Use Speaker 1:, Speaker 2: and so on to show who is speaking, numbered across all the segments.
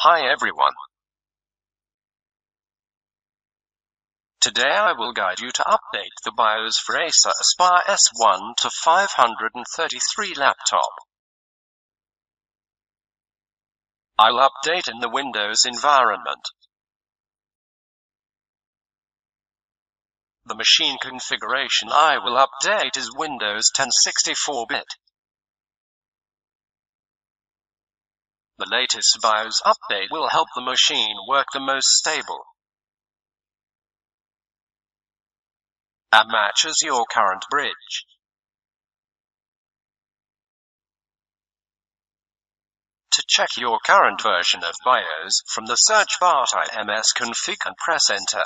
Speaker 1: Hi everyone. Today I will guide you to update the BIOS for Acer Aspire ES1 to 533 laptop. I'll update in the Windows environment. The machine configuration I will update is Windows 10 64-bit. The latest BIOS update will help the machine work the most stable. and matches your current bridge. To check your current version of BIOS, from the search bar type msconfig and press enter.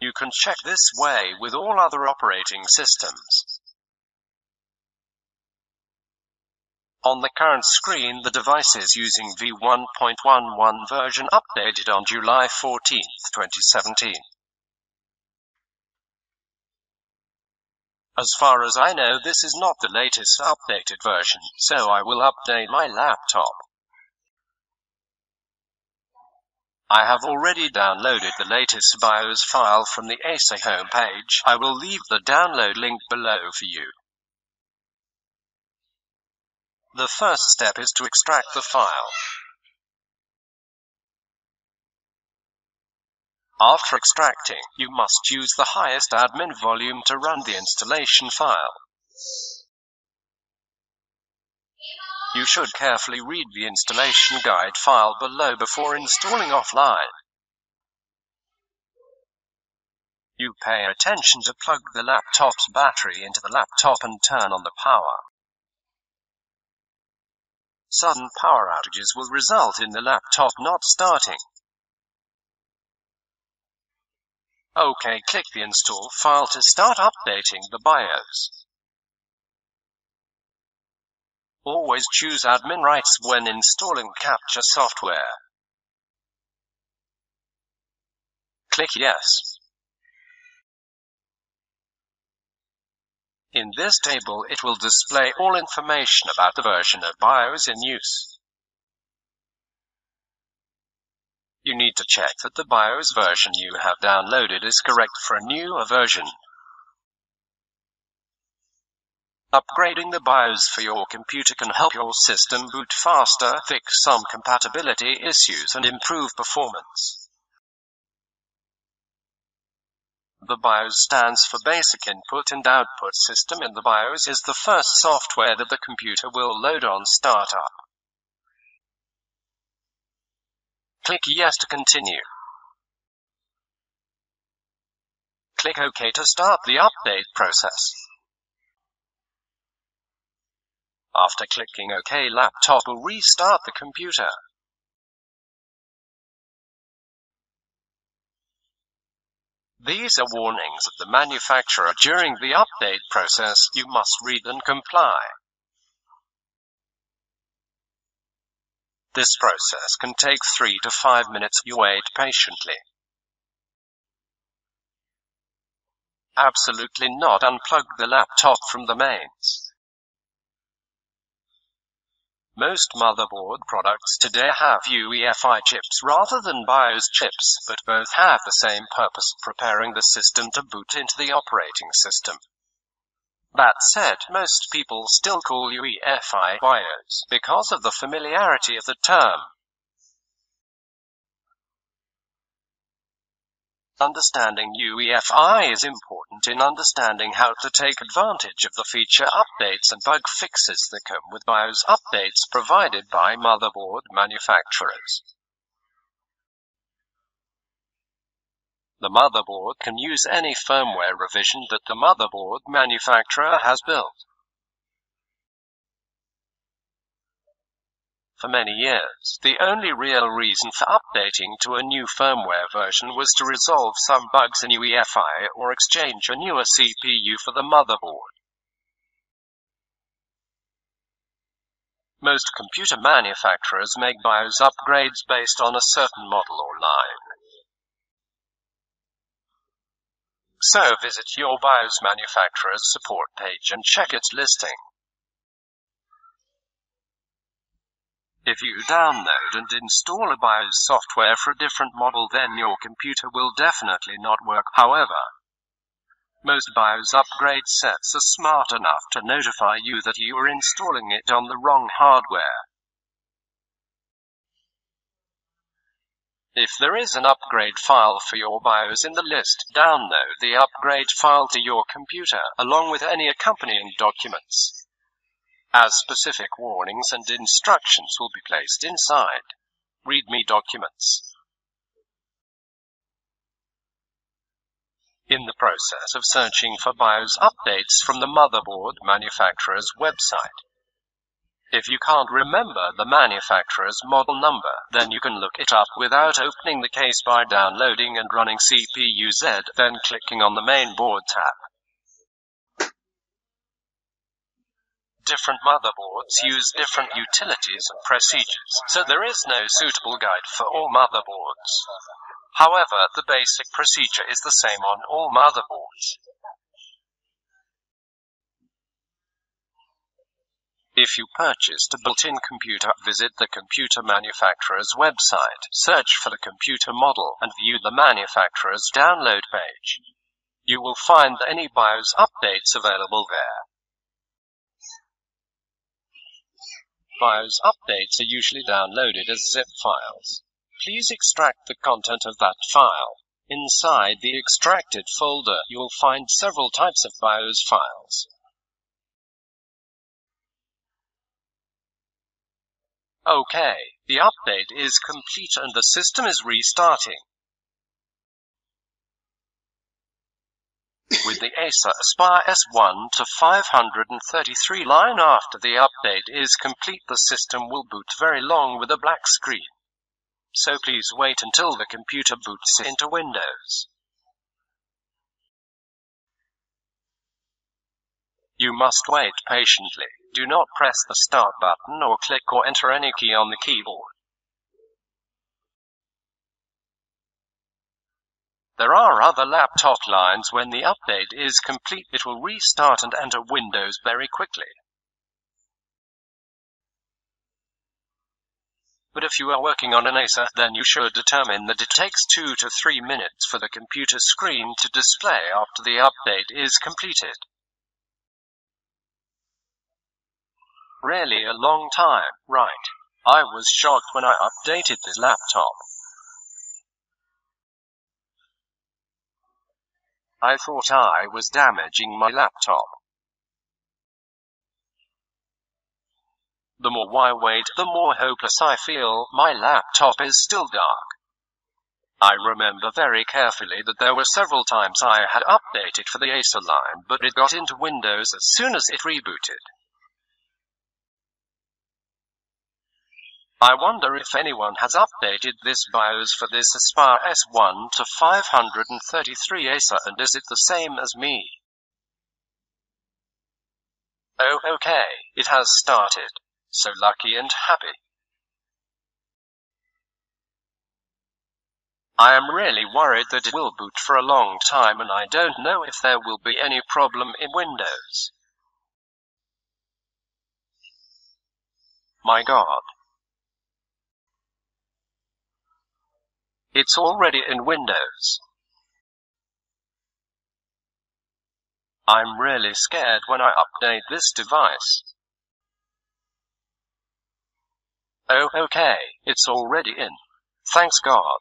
Speaker 1: You can check this way with all other operating systems. On the current screen, the device is using v1.11 version updated on July 14, 2017. As far as I know, this is not the latest updated version, so I will update my laptop. I have already downloaded the latest BIOS file from the Acer homepage. I will leave the download link below for you. The first step is to extract the file. After extracting, you must use the highest admin volume to run the installation file. You should carefully read the installation guide file below before installing offline. You pay attention to plug the laptop's battery into the laptop and turn on the power. Sudden power outages will result in the laptop not starting. OK, click the install file to start updating the BIOS. Always choose admin rights when installing capture software. Click Yes. In this table it will display all information about the version of BIOS in use. You need to check that the BIOS version you have downloaded is correct for a newer version. Upgrading the BIOS for your computer can help your system boot faster, fix some compatibility issues, and improve performance. The BIOS stands for Basic Input and Output System and the BIOS is the first software that the computer will load on startup. Click Yes to continue. Click OK to start the update process. After clicking OK, laptop will restart the computer. These are warnings of the manufacturer during the update process. You must read and comply. This process can take 3 to 5 minutes. You wait patiently. Absolutely not unplug the laptop from the mains. Most motherboard products today have UEFI chips rather than BIOS chips, but both have the same purpose, preparing the system to boot into the operating system. That said, most people still call UEFI BIOS because of the familiarity of the term. Understanding UEFI is important in understanding how to take advantage of the feature updates and bug fixes that come with BIOS updates provided by motherboard manufacturers. The motherboard can use any firmware revision that the motherboard manufacturer has built. For many years, the only real reason for updating to a new firmware version was to resolve some bugs in UEFI or exchange a newer CPU for the motherboard. Most computer manufacturers make BIOS upgrades based on a certain model or line. So visit your BIOS manufacturer's support page and check its listing. If you download and install a BIOS software for a different model, then your computer will definitely not work. However, most BIOS upgrade sets are smart enough to notify you that you are installing it on the wrong hardware. If there is an upgrade file for your BIOS in the list, download the upgrade file to your computer, along with any accompanying documents, as specific warnings and instructions will be placed inside. README documents. In the process of searching for BIOS updates from the motherboard manufacturer's website, if you can't remember the manufacturer's model number, then you can look it up without opening the case by downloading and running CPU-Z, then clicking on the main board tab. Different motherboards use different utilities and procedures, so there is no suitable guide for all motherboards. However, the basic procedure is the same on all motherboards. If you purchased a built-in computer, visit the computer manufacturer's website, search for the computer model, and view the manufacturer's download page. You will find any BIOS updates available there. BIOS updates are usually downloaded as zip files. Please extract the content of that file. Inside the extracted folder, you will find several types of BIOS files. OK, the update is complete and the system is restarting. The Acer Aspire ES1 to 533 line after the update is complete the system will boot very long with a black screen. So please wait until the computer boots into Windows. You must wait patiently. Do not press the Start button or click or enter any key on the keyboard. There are other laptop lines when the update is complete it will restart and enter Windows very quickly. But if you are working on an Acer, then you should determine that it takes 2 to 3 minutes for the computer screen to display after the update is completed. Really a long time, right. I was shocked when I updated this laptop. I thought I was damaging my laptop. The more I wait, the more hopeless I feel. My laptop is still dark. I remember very carefully that there were several times I had updated for the Acer line, but it got into Windows as soon as it rebooted. I wonder if anyone has updated this BIOS for this Aspire ES1 to 533 Acer and is it the same as me? Oh okay, it has started. So lucky and happy. I am really worried that it will boot for a long time and I don't know if there will be any problem in Windows. My god. It's already in Windows. I'm really scared when I update this device. Oh okay, it's already in. Thanks God.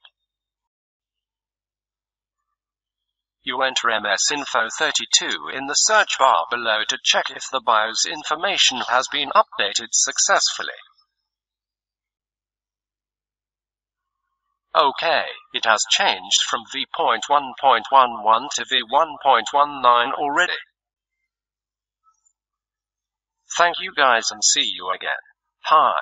Speaker 1: You enter MSInfo32 in the search bar below to check if the BIOS information has been updated successfully. OK, it has changed from v.1.11 to v1.19 already. Thank you guys and see you again. Hi.